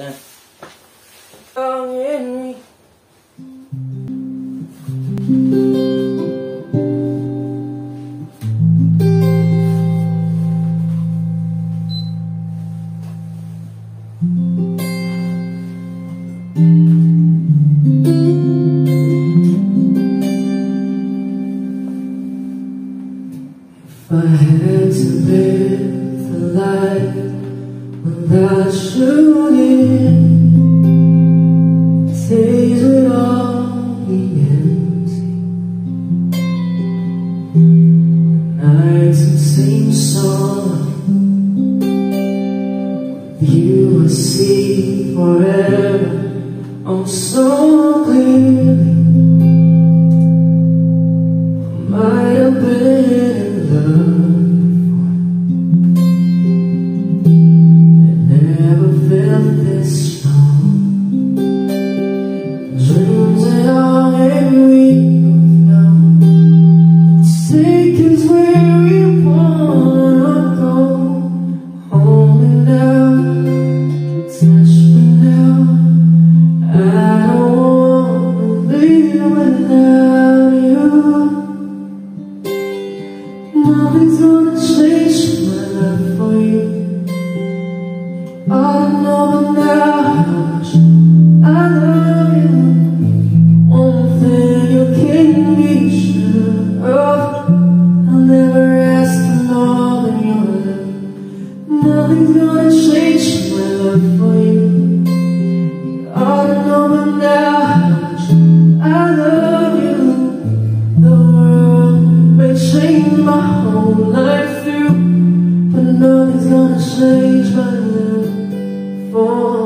If Oh, I had to live the life without you. nights the same song You will see forever. Nothing's gonna change my love for you. I know now 总是一阵风。